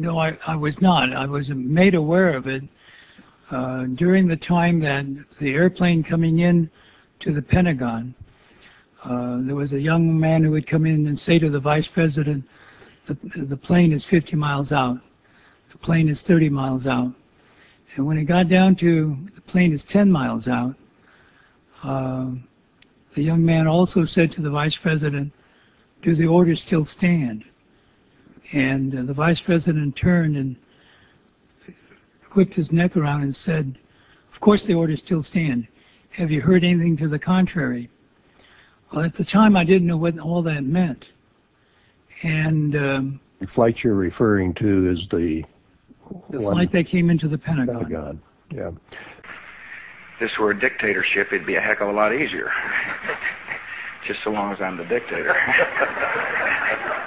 No, I, I was not. I was made aware of it uh, during the time that the airplane coming in to the Pentagon. Uh, there was a young man who would come in and say to the vice president, the, the plane is 50 miles out. The plane is 30 miles out. And when it got down to the plane is 10 miles out, uh, the young man also said to the vice president, do the orders still stand? And uh, the vice president turned and whipped his neck around and said, of course the orders still stand. Have you heard anything to the contrary? Well, at the time I didn't know what all that meant. And um, The flight you're referring to is the the one- flight that came into the Pentagon. Pentagon. Yeah. If this were a dictatorship, it'd be a heck of a lot easier. Just so long as I'm the dictator.